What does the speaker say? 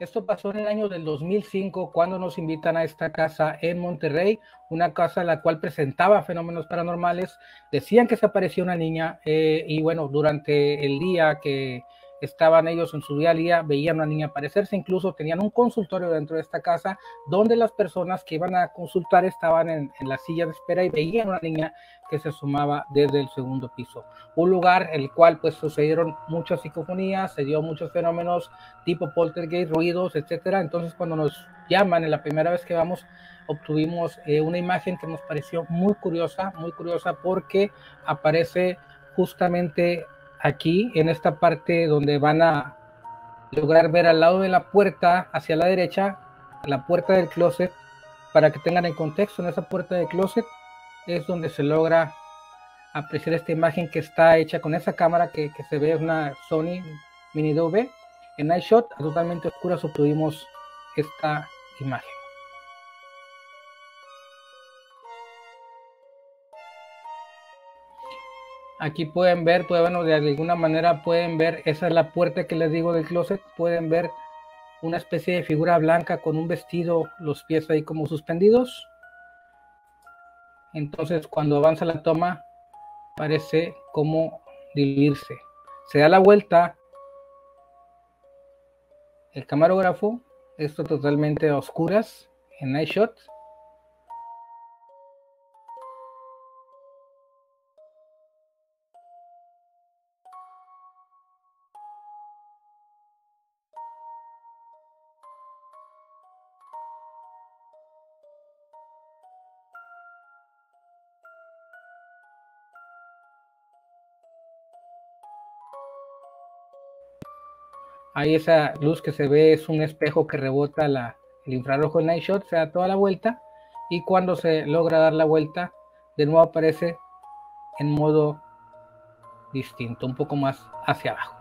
Esto pasó en el año del 2005 cuando nos invitan a esta casa en Monterrey, una casa en la cual presentaba fenómenos paranormales. Decían que se aparecía una niña eh, y bueno, durante el día que estaban ellos en su día a día, veían a una niña aparecerse, incluso tenían un consultorio dentro de esta casa donde las personas que iban a consultar estaban en, la silla de espera y veían a una niña que se sumaba desde el segundo piso. Un lugar en el cual pues sucedieron muchas psicofonías, se dio muchos fenómenos tipo poltergeist, ruidos, etcétera. Entonces cuando nos llaman en la primera vez que vamos, obtuvimos eh, una imagen que nos pareció muy curiosa, muy curiosa porque aparece justamente aquí en esta parte donde van a lograr ver al lado de la puerta hacia la derecha la puerta del closet. Para que tengan el contexto en esa puerta del closet es donde se logra apreciar esta imagen que está hecha con esa cámara que, se ve una Sony Mini DV en Night Shot totalmente oscuras obtuvimos esta imagen Aquí pueden ver, pues bueno, de alguna manera pueden ver, esa es la puerta que les digo del closet, pueden ver una especie de figura blanca con un vestido, los pies ahí como suspendidos. Entonces cuando avanza la toma, parece como dividirse. Se da la vuelta el camarógrafo, esto totalmente a oscuras en night shot Ahí esa luz que se ve es un espejo que rebota el infrarrojo del night shot, se da toda la vuelta y cuando se logra dar la vuelta, de nuevo aparece en modo distinto, un poco más hacia abajo.